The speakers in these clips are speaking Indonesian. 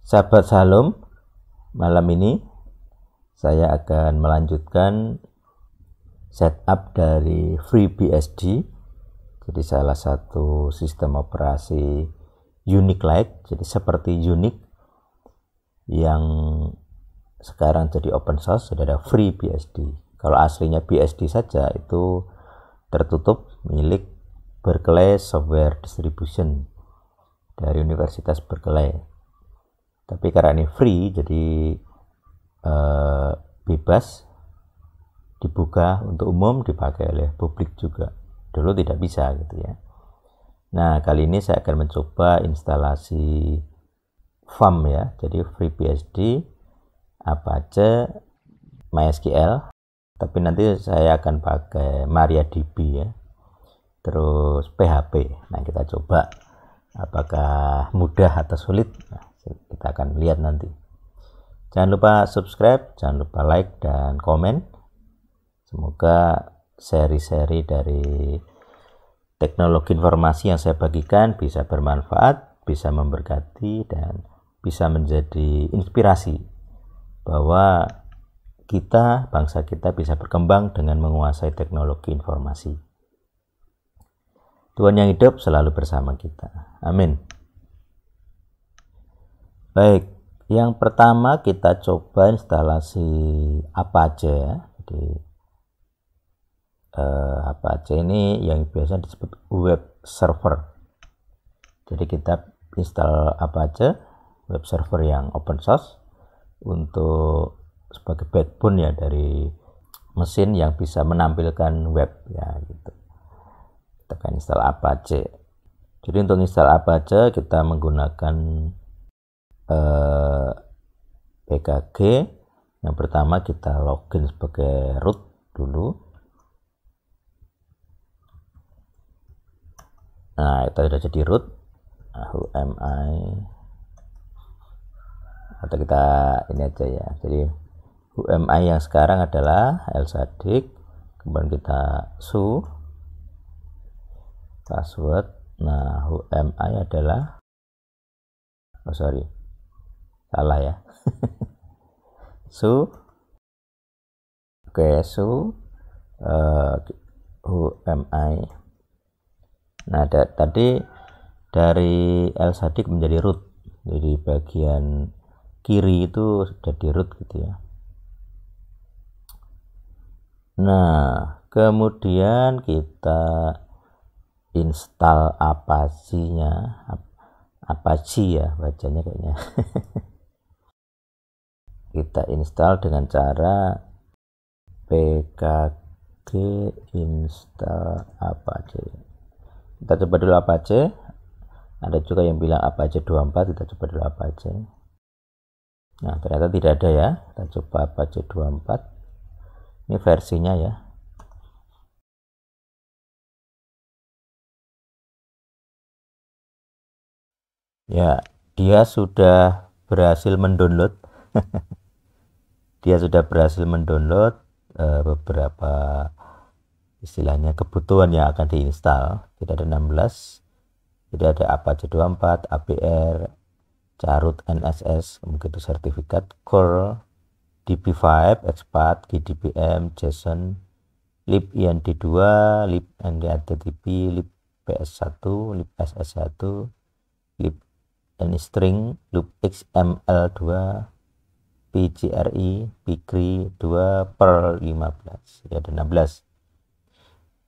Sahabat Salam, malam ini saya akan melanjutkan setup dari FreeBSD. Jadi salah satu sistem operasi Unix like, jadi seperti Unix yang sekarang jadi open source, jadi ada FreeBSD. Kalau aslinya BSD saja itu tertutup milik Berkeley Software Distribution dari Universitas Berkeley. Tapi karena ini free, jadi eh, bebas dibuka untuk umum dipakai oleh publik juga. Dulu tidak bisa gitu ya. Nah kali ini saya akan mencoba instalasi FAM ya, jadi FreeBSD, Apache, MySQL, tapi nanti saya akan pakai MariaDB ya. Terus PHP nah kita coba apakah mudah atau sulit. Nah, kita akan lihat nanti jangan lupa subscribe jangan lupa like dan komen semoga seri-seri dari teknologi informasi yang saya bagikan bisa bermanfaat bisa memberkati dan bisa menjadi inspirasi bahwa kita, bangsa kita bisa berkembang dengan menguasai teknologi informasi. Tuhan yang hidup selalu bersama kita. Amin. Baik, yang pertama kita coba instalasi Apache ya. Jadi eh, Apache ini yang biasa disebut web server. Jadi kita install Apache web server yang open source untuk sebagai backbone ya dari mesin yang bisa menampilkan web ya gitu tekan install Apache jadi untuk install Apache kita menggunakan eh, PKG yang pertama kita login sebagai root dulu. Nah itu sudah jadi root. Nah, UMI atau kita ini aja ya. Jadi UMI yang sekarang adalah L sadik. Kemudian kita su. Password. Nah UMI adalah oh sorry salah ya. Su. Oke okay, su uh, eh, UMI nah da tadi dari L sadik menjadi root. Jadi bagian kiri itu sudah di root gitu ya. Nah, kemudian kita install Apache-nya. Apache ya bacanya kayaknya. kita install dengan cara pkg install Apache. Kita coba dulu Apache. Ada juga yang bilang Apache 24, kita coba dulu Apache. Nah, ternyata tidak ada ya. Kita coba Apache 24 ini versinya ya ya dia sudah berhasil mendownload dia sudah berhasil mendownload uh, beberapa istilahnya kebutuhan yang akan diinstal. Tidak ada 16 jadi ada Apache 24 APR carut NSS kemudian sertifikat core DB5, X4, GDPM, JSON, lib IND2, lib NDATTP, lib PS1, lib SS1, lib NString, lib XML2, PGRI, PGRI 2 per 15 ya ada 16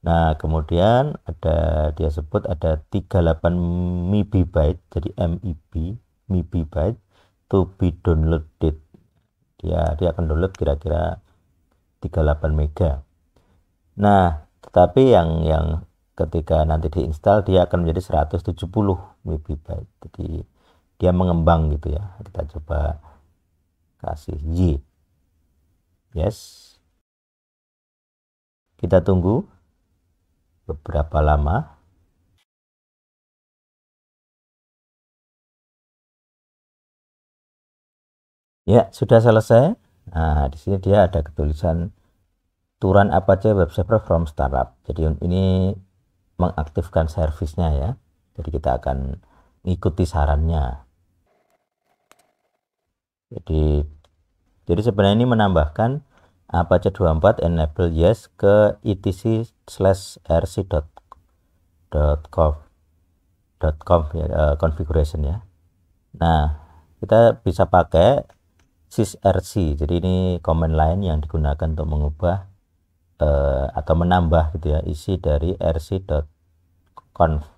nah kemudian ada dia sebut ada 38 MB byte jadi MIB MB byte to be downloaded dia dia akan download kira-kira 38 mega nah tetapi yang yang ketika nanti diinstal dia akan menjadi 170 MB jadi dia mengembang gitu ya kita coba kasih Y yes kita tunggu beberapa lama Ya, sudah selesai. Nah, di sini dia ada ketulisan turan Apache web server from startup. Jadi ini mengaktifkan servisnya ya. Jadi kita akan mengikuti sarannya. Jadi jadi sebenarnya ini menambahkan Apache 24 enable yes ke etc slash rc dot dot com dot com ya uh, configuration ya. Nah kita bisa pakai sysrc. Jadi ini command line yang digunakan untuk mengubah uh, atau menambah gitu ya isi dari rc dot conf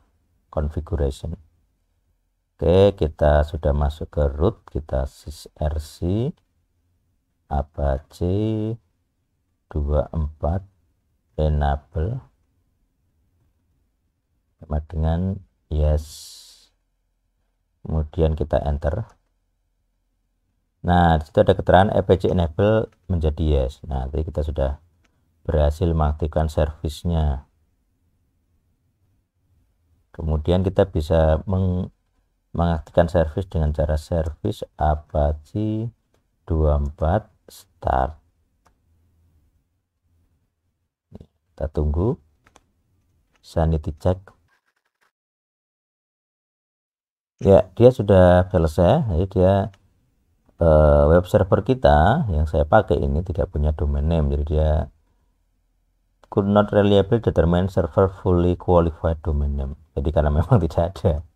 configuration oke kita sudah masuk ke root kita sysrc apache 24 enable sama dengan yes. Kemudian kita enter. Nah di situ ada keterangan apache enable menjadi yes. Nah tadi kita sudah berhasil mengaktifkan servisnya. Kemudian kita bisa meng mengaktifkan servis dengan cara servis apache 24 start. Kita tunggu. Sanity check. Ya dia sudah selesai jadi dia uh, web server kita yang saya pakai ini tidak punya domain name. Jadi dia could not reliably determine server fully qualified domain name. Jadi karena memang tidak ada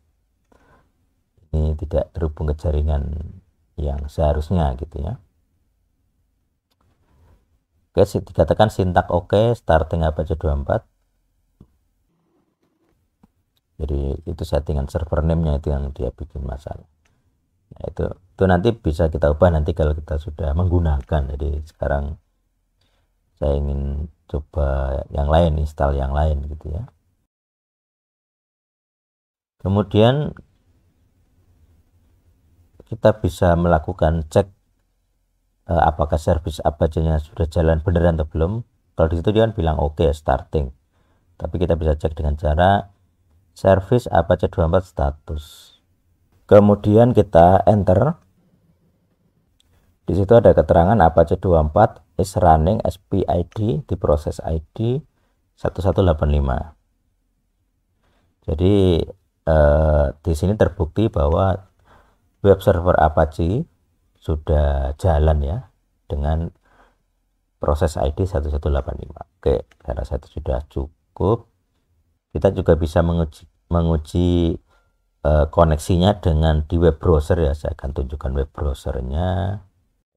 ini tidak terhubung ke jaringan yang seharusnya gitu ya Oke, dikatakan sintak oke, okay, starting Apache 24. Jadi itu settingan server name-nya itu yang dia bikin masalah. Nah, itu itu nanti bisa kita ubah nanti kalau kita sudah menggunakan. Jadi sekarang saya ingin coba yang lain, install yang lain gitu ya. Kemudian kita bisa melakukan cek uh, apakah servis Apache-nya sudah jalan beneran atau belum. Kalau di situ dia kan bilang oke okay, starting. Tapi kita bisa cek dengan cara servis Apache 24 status. Kemudian kita enter. Di situ ada keterangan Apache 24 is running SPID di proses ID 1185 jadi eh, di sini terbukti bahwa web server Apache sudah jalan ya dengan proses ID 1185 oke saya rasa itu sudah cukup kita juga bisa menguji menguji uh, koneksinya dengan di web browser ya. Saya akan tunjukkan web browsernya.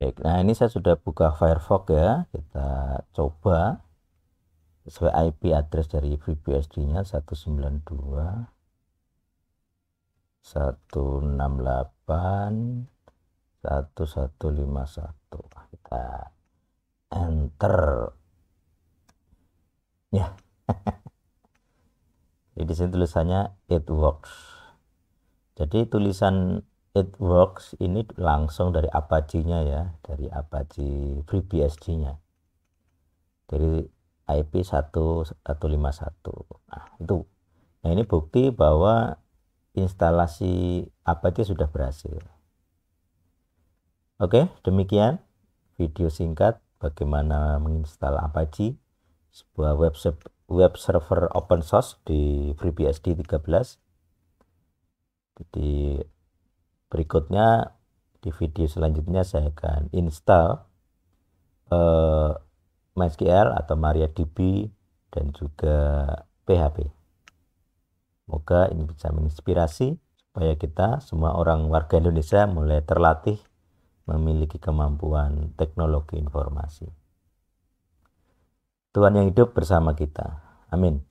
Oke, nah ini saya sudah buka Firefox ya. Kita coba sesuai IP address dari FreeBSD nya 192 168 1151 kita enter. Ya. Jadi di sini tulisannya it works. Jadi tulisan it works ini langsung dari Apache nya ya dari Apache FreeBSD nya dari IP 1151 nah itu. Nah ini bukti bahwa instalasi Apache sudah berhasil Oke, demikian video singkat bagaimana menginstal Apache, sebuah web, web server open source di FreeBSD 13. Jadi berikutnya di video selanjutnya saya akan install uh, MySQL atau MariaDB dan juga PHP. Semoga ini bisa menginspirasi supaya kita semua orang warga Indonesia mulai terlatih memiliki kemampuan teknologi informasi. Tuhan yang hidup bersama kita. Amin.